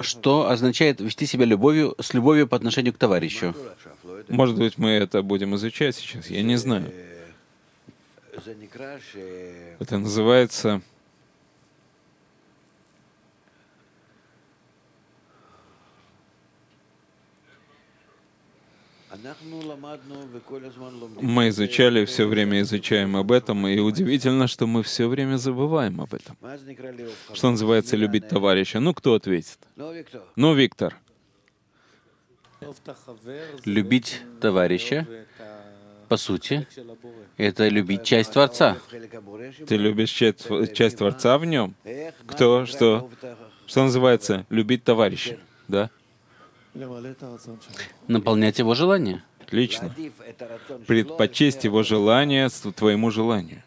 что означает вести себя любовью, с любовью по отношению к товарищу. Может быть, мы это будем изучать сейчас, я не знаю. Это называется Мы изучали, все время изучаем об этом, и удивительно, что мы все время забываем об этом. Что называется любить товарища? Ну, кто ответит? Ну, Виктор. Любить товарища, по сути, это любить часть Творца. Ты любишь часть, часть Творца в нем? Кто, что, что называется, любить товарища, да? наполнять его желание. Отлично. Предпочесть его желание твоему желанию.